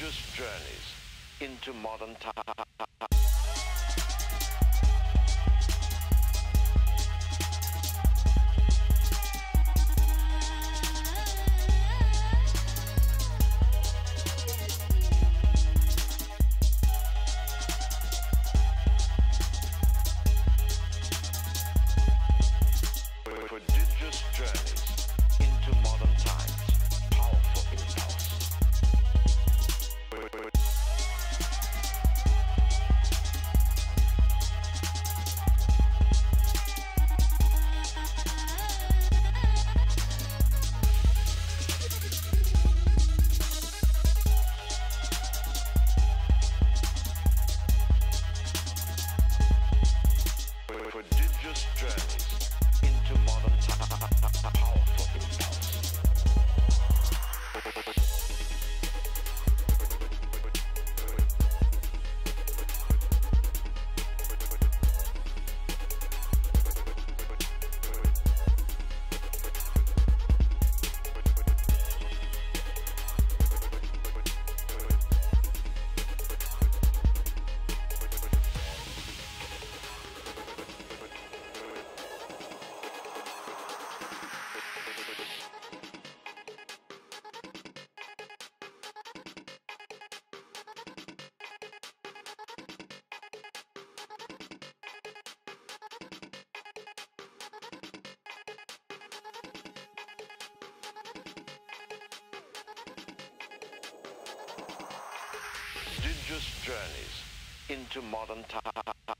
religious journeys into modern times. religious journeys into modern times.